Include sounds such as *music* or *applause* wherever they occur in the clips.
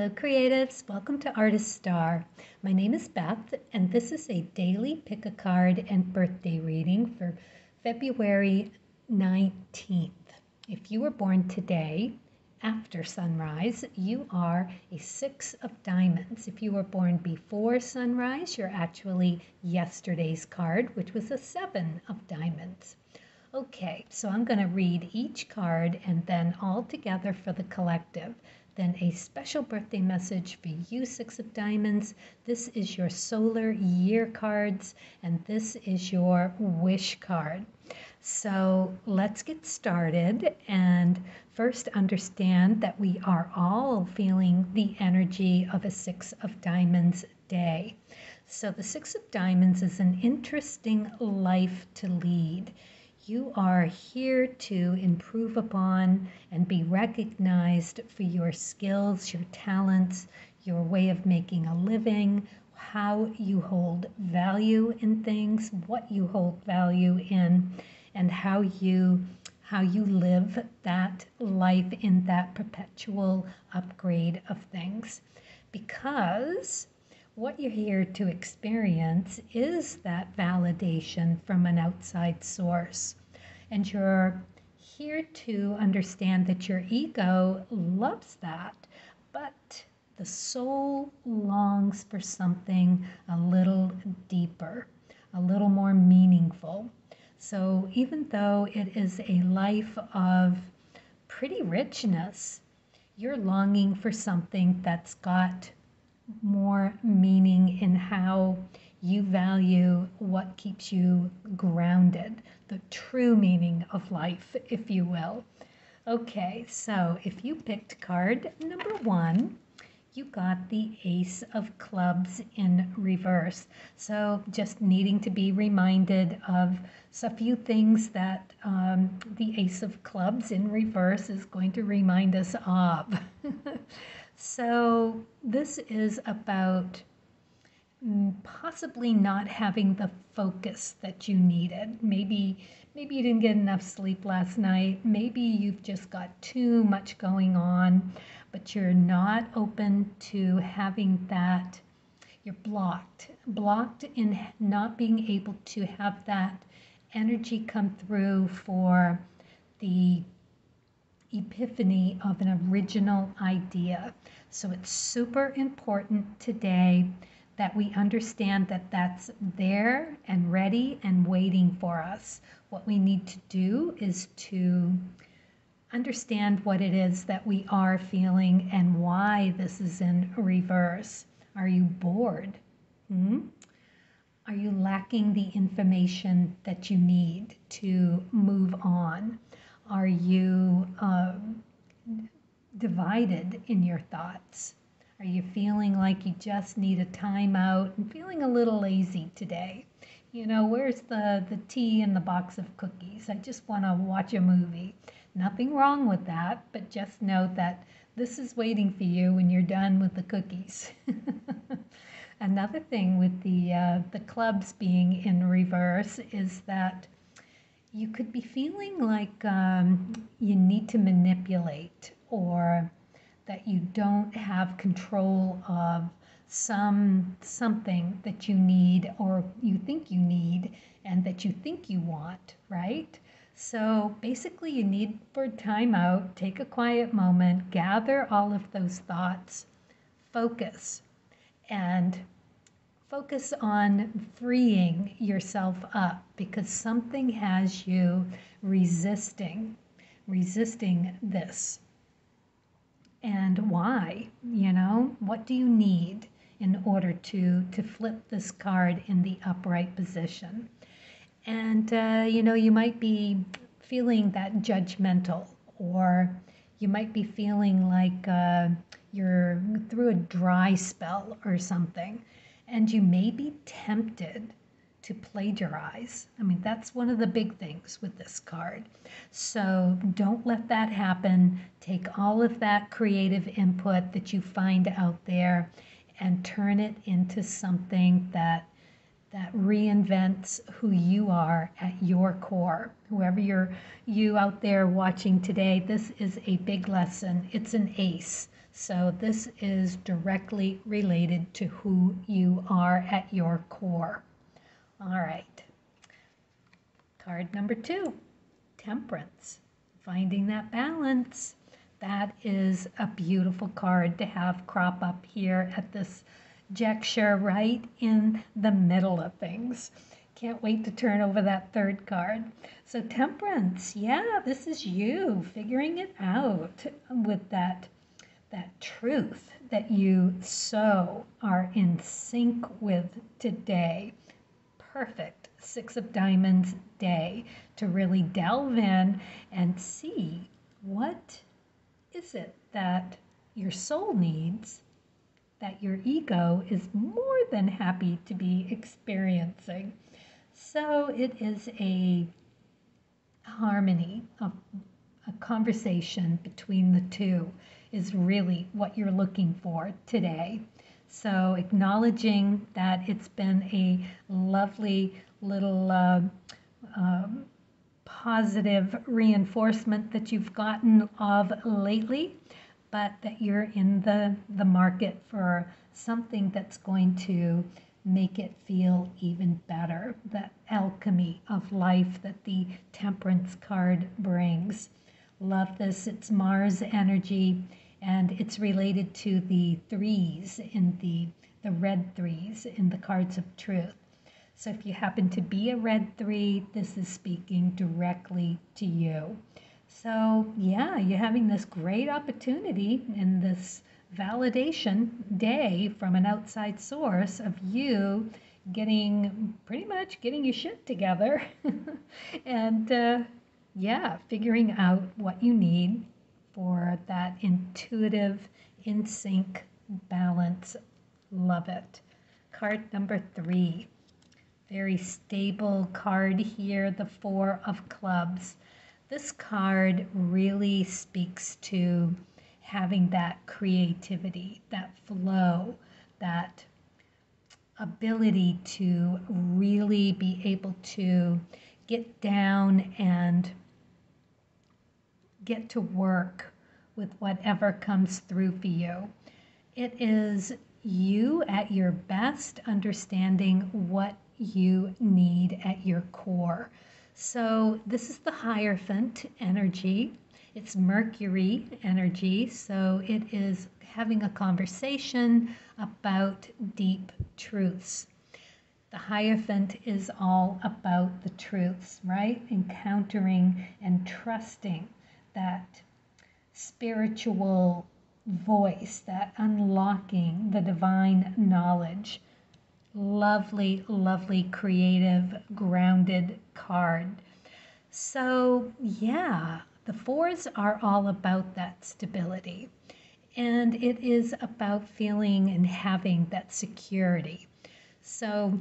Hello, creatives. Welcome to Artist Star. My name is Beth, and this is a daily pick a card and birthday reading for February 19th. If you were born today, after sunrise, you are a six of diamonds. If you were born before sunrise, you're actually yesterday's card, which was a seven of diamonds. Okay, so I'm going to read each card and then all together for the collective. Then a special birthday message for you, Six of Diamonds. This is your solar year cards, and this is your wish card. So let's get started and first understand that we are all feeling the energy of a Six of Diamonds day. So the Six of Diamonds is an interesting life to lead. You are here to improve upon and be recognized for your skills, your talents, your way of making a living, how you hold value in things, what you hold value in, and how you how you live that life in that perpetual upgrade of things. Because what you're here to experience is that validation from an outside source. And you're here to understand that your ego loves that, but the soul longs for something a little deeper, a little more meaningful. So even though it is a life of pretty richness, you're longing for something that's got more meaning in how you value what keeps you grounded, the true meaning of life, if you will. Okay, so if you picked card number one, you got the Ace of Clubs in reverse. So just needing to be reminded of a few things that um, the Ace of Clubs in reverse is going to remind us of. *laughs* so this is about Mm, possibly not having the focus that you needed. Maybe maybe you didn't get enough sleep last night. Maybe you've just got too much going on, but you're not open to having that you're blocked. Blocked in not being able to have that energy come through for the epiphany of an original idea. So it's super important today that we understand that that's there and ready and waiting for us. What we need to do is to understand what it is that we are feeling and why this is in reverse. Are you bored? Hmm? Are you lacking the information that you need to move on? Are you um, divided in your thoughts? Are you feeling like you just need a timeout and feeling a little lazy today? You know, where's the, the tea and the box of cookies? I just want to watch a movie. Nothing wrong with that, but just note that this is waiting for you when you're done with the cookies. *laughs* Another thing with the, uh, the clubs being in reverse is that you could be feeling like um, you need to manipulate or that you don't have control of some something that you need or you think you need and that you think you want, right? So basically, you need for time out, take a quiet moment, gather all of those thoughts, focus, and focus on freeing yourself up because something has you resisting, resisting this and why you know? What do you need in order to to flip this card in the upright position? And uh, you know you might be feeling that judgmental or you might be feeling like uh, you're through a dry spell or something and you may be tempted to plagiarize. I mean, that's one of the big things with this card. So don't let that happen. Take all of that creative input that you find out there and turn it into something that that reinvents who you are at your core. Whoever you're you out there watching today, this is a big lesson. It's an ace. So this is directly related to who you are at your core. All right. Card number two, temperance. Finding that balance. That is a beautiful card to have crop up here at this juncture right in the middle of things. Can't wait to turn over that third card. So, temperance, yeah, this is you figuring it out with that, that truth that you so are in sync with today. Perfect Six of Diamonds day to really delve in and see what is it that your soul needs that your ego is more than happy to be experiencing. So it is a harmony, a, a conversation between the two is really what you're looking for today. So, acknowledging that it's been a lovely little uh, um, positive reinforcement that you've gotten of lately, but that you're in the, the market for something that's going to make it feel even better. The alchemy of life that the temperance card brings. Love this. It's Mars energy and it's related to the threes in the, the red threes in the cards of truth. So if you happen to be a red three, this is speaking directly to you. So, yeah, you're having this great opportunity in this validation day from an outside source of you getting pretty much getting your shit together *laughs* and uh, yeah figuring out what you need for that intuitive in sync balance. Love it. Card number three. Very stable card here, the Four of Clubs. This card really speaks to having that creativity, that flow, that ability to really be able to get down and get to work with whatever comes through for you. It is you at your best understanding what you need at your core. So, this is the Hierophant energy. It's Mercury energy. So, it is having a conversation about deep truths. The Hierophant is all about the truths, right? Encountering and trusting that spiritual voice, that unlocking the divine knowledge lovely, lovely, creative, grounded card. So, yeah, the fours are all about that stability. And it is about feeling and having that security. So,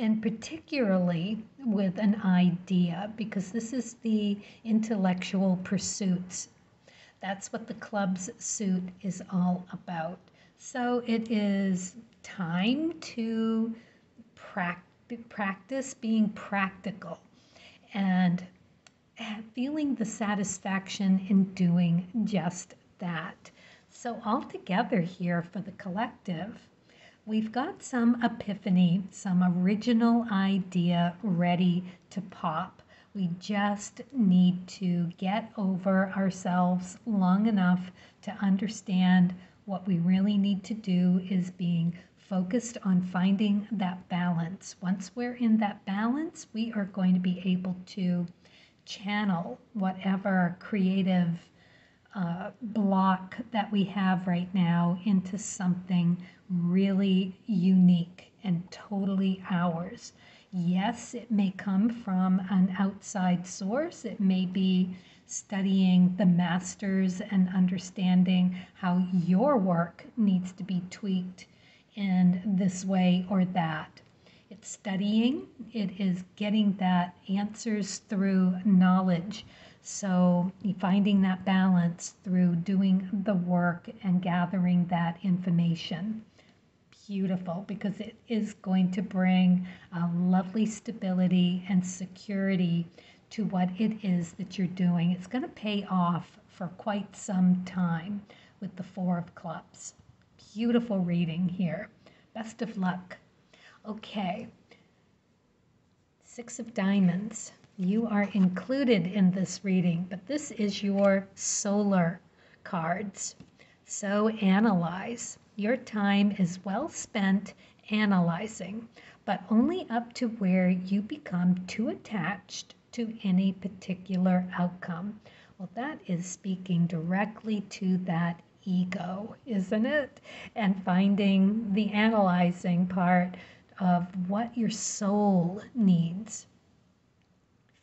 and particularly with an idea, because this is the intellectual pursuits. That's what the club's suit is all about. So it is time to practice being practical and feeling the satisfaction in doing just that. So, all together here for the collective, we've got some epiphany, some original idea ready to pop. We just need to get over ourselves long enough to understand what we really need to do is being focused on finding that balance. Once we're in that balance, we are going to be able to channel whatever creative uh, block that we have right now into something really unique and totally ours. Yes, it may come from an outside source, it may be studying the masters and understanding how your work needs to be tweaked in this way or that. It's studying, it is getting that answers through knowledge. So, finding that balance through doing the work and gathering that information. Beautiful because it is going to bring a lovely stability and security to what it is that you're doing. It's going to pay off for quite some time with the Four of Clubs. Beautiful reading here. Best of luck. Okay. Six of Diamonds. You are included in this reading, but this is your solar cards. So analyze. Your time is well spent analyzing, but only up to where you become too attached to any particular outcome. Well, that is speaking directly to that ego, isn't it? And finding the analyzing part of what your soul needs.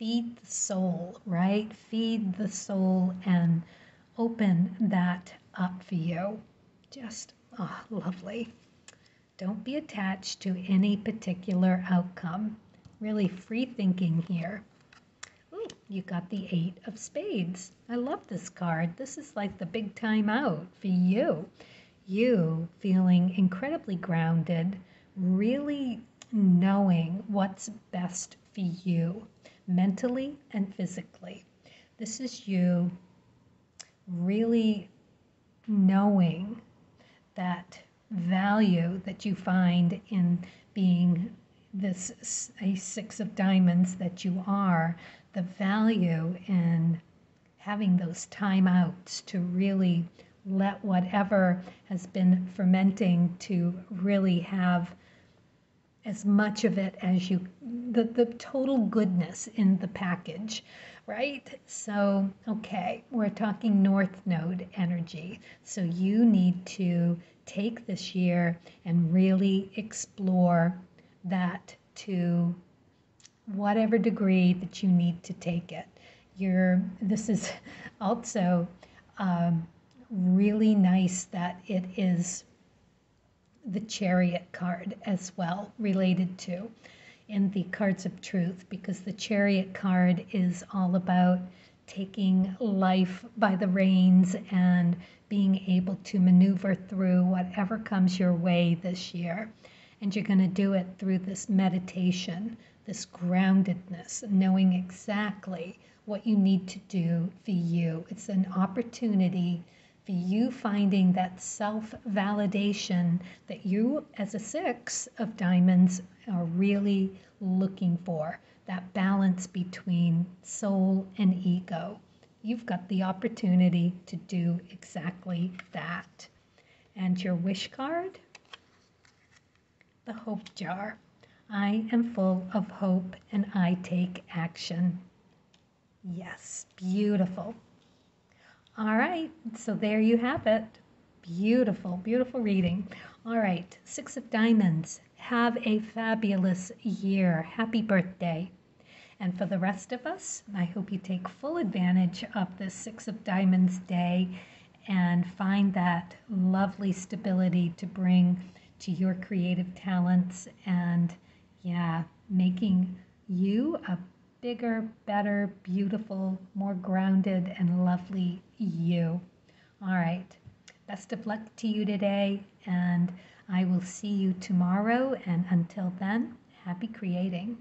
Feed the soul, right? Feed the soul and open that up for you. Just oh, lovely. Don't be attached to any particular outcome. Really free thinking here. Ooh, you got the Eight of Spades. I love this card. This is like the big time out for you. You feeling incredibly grounded, really knowing what's best for you mentally and physically. This is you really knowing that value that you find in being this a six of diamonds that you are, the value in having those timeouts to really let whatever has been fermenting to really have as much of it as you the, the total goodness in the package right? So okay we're talking north node energy. So you need to take this year and really explore that to whatever degree that you need to take it. You're this is *laughs* also um, really nice that it is the chariot card as well related to in the cards of truth because the chariot card is all about taking life by the reins and being able to maneuver through whatever comes your way this year. And you're going to do it through this meditation, this groundedness, knowing exactly what you need to do for you. It's an opportunity you finding that self validation that you, as a six of diamonds, are really looking for that balance between soul and ego. You've got the opportunity to do exactly that. And your wish card? The hope jar. I am full of hope and I take action. Yes, beautiful. All right, so there you have it. Beautiful, beautiful reading. All right, Six of Diamonds. Have a fabulous year. Happy birthday. And for the rest of us, I hope you take full advantage of this Six of Diamonds day and find that lovely stability to bring to your creative talents and, yeah, making you a bigger, better, beautiful, more grounded, and lovely you. All right. Best of luck to you today, and I will see you tomorrow. And until then, happy creating.